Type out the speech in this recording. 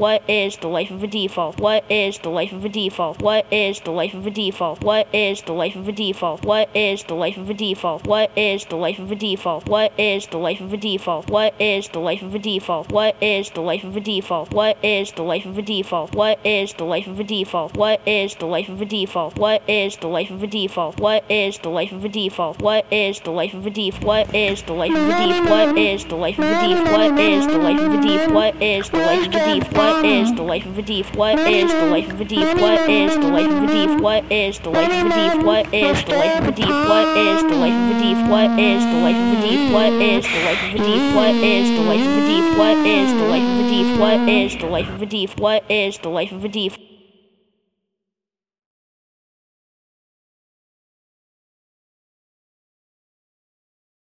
What is the life of a default? What is the life of a default? What is the life of a default? What is the life of a default? What is the life of a default? What is the life of a default? What is the life of a default? What is the life of a default? What is the life of a default? What is the life of a default? What is the life of a default? What is the life of a default? What is the life of a default? What is the life of a default? What is the life of a default? What is the life of a default? What is the life of a default? What is the life of a default? What is the life of a default? What is the life of a default? What is the life of a default? What is the life of a default? What is the life of a default? What is the life of a default? What is the life of a default? What is the life of a default? What is the life of a default? What is the life of a default? What is the life of a default? What is the life of a default? What is the life of a default?